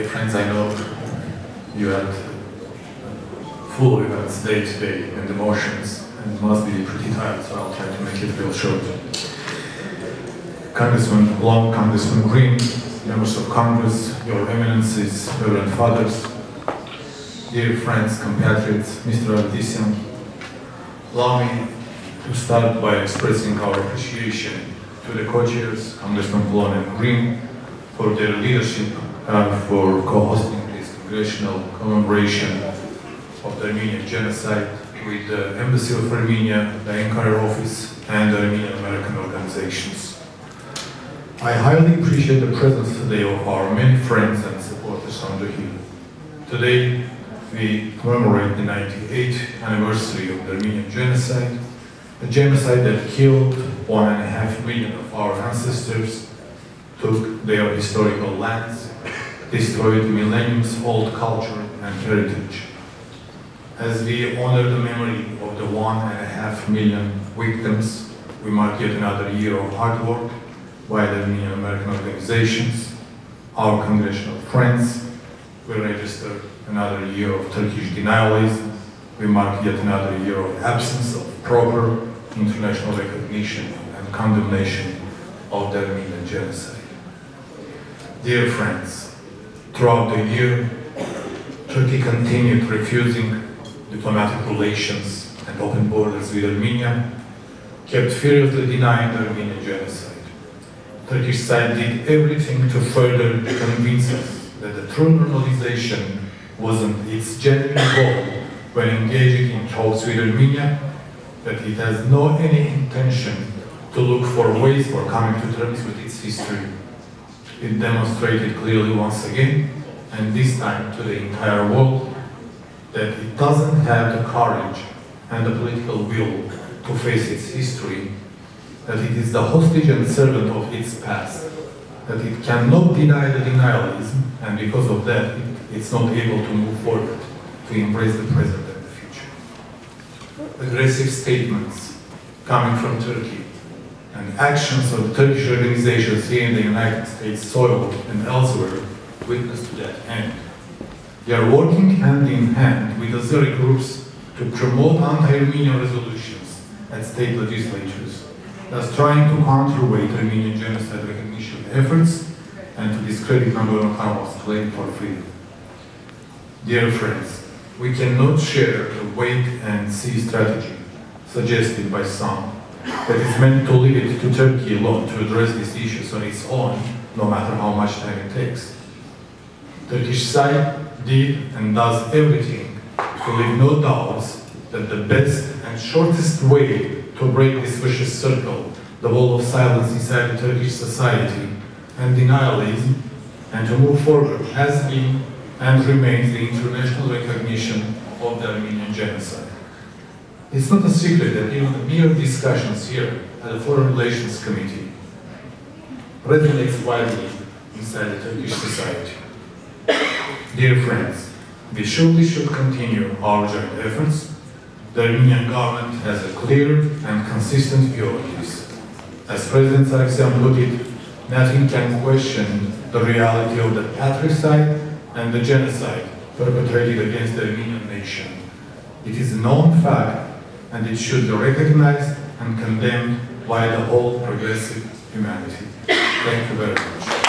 Dear friends, I know you had full events day to day and emotions and must be pretty tired, so I'll try to make it real short. Congressman Pallone, Congressman Grimm, members of Congress, your eminences, reverend fathers, dear friends, compatriots, Mr. Avdisian, allow me to start by expressing our appreciation to the co-chairs, Congressman Pallone and Grimm, for their leadership and for co-hosting this congressional commemoration of the Armenian genocide with the Embassy of Armenia, the Ankara office, and the Armenian American organizations. I highly appreciate the presence today of our many friends and supporters on the Hill. Today, we commemorate the 98th anniversary of the Armenian genocide, a genocide that killed one and a half million of our ancestors, took their historical lands, destroyed millenniums-old culture and heritage. As we honor the memory of the one and a half million victims, we mark yet another year of hard work by the Armenian American organizations, our congressional friends. We register another year of Turkish denialism. We mark yet another year of absence of proper international recognition and condemnation of the Armenian genocide. Dear friends, throughout the year, Turkey continued refusing diplomatic relations and open borders with Armenia, kept furiously denying the Armenian genocide. Turkish side did everything to further convince us that the true normalization wasn't its genuine goal when engaging in talks with Armenia, that it has no any intention to look for ways for coming to terms with its history. It demonstrated clearly once again, and this time to the entire world, that it doesn't have the courage and the political will to face its history, that it is the hostage and servant of its past, that it cannot deny the denialism, and because of that, it, it's not able to move forward, to embrace the present and the future. Aggressive statements coming from Turkey and actions of Turkish organizations here in the United States soil and elsewhere witness to that end. They are working hand in hand with Azeri groups to promote anti-Armenian resolutions at state legislatures, thus trying to counterweight Armenian genocide recognition efforts and to discredit Nagorno-Karabakh's claim for freedom. Dear friends, we cannot share the wait and see strategy suggested by some that is meant to leave it to Turkey alone to address these issues on its own, no matter how much time it takes. Turkish side did and does everything to leave no doubts that the best and shortest way to break this vicious circle, the wall of silence inside Turkish society and denialism, and to move forward has been and remains the international recognition of the Armenian genocide. It's not a secret that even the mere discussions here at the Foreign Relations Committee resonates widely inside the Turkish society. Dear friends, we surely should continue our joint efforts. The Armenian government has a clear and consistent view on this. As President Sargsyan it, nothing can question the reality of the patricide and the genocide perpetrated against the Armenian nation. It is a known fact and it should be recognized and condemned by the whole progressive humanity. Thank you very much.